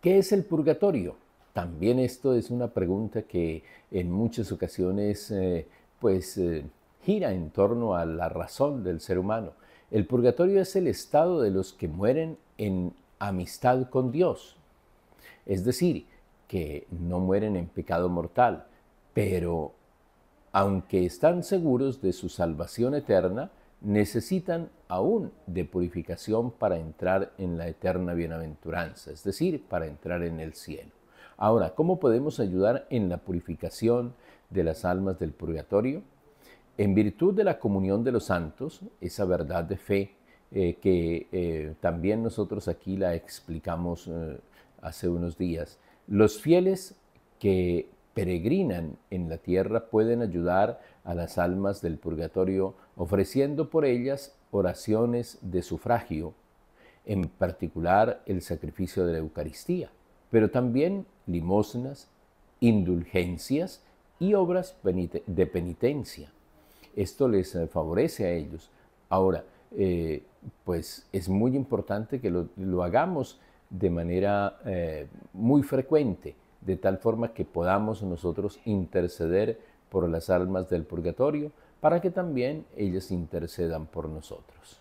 ¿Qué es el purgatorio? También esto es una pregunta que en muchas ocasiones eh, pues eh, gira en torno a la razón del ser humano. El purgatorio es el estado de los que mueren en amistad con Dios. Es decir, que no mueren en pecado mortal, pero aunque están seguros de su salvación eterna, necesitan aún de purificación para entrar en la eterna bienaventuranza, es decir, para entrar en el cielo. Ahora, ¿cómo podemos ayudar en la purificación de las almas del purgatorio? En virtud de la comunión de los santos, esa verdad de fe eh, que eh, también nosotros aquí la explicamos eh, hace unos días, los fieles que peregrinan en la tierra pueden ayudar a las almas del purgatorio ofreciendo por ellas oraciones de sufragio, en particular el sacrificio de la Eucaristía, pero también limosnas, indulgencias y obras de penitencia. Esto les eh, favorece a ellos. Ahora, eh, pues es muy importante que lo, hagamos de manera eh, muy frecuente de tal forma que podamos nosotros interceder por las almas del purgatorio, para que también ellas intercedan por nosotros.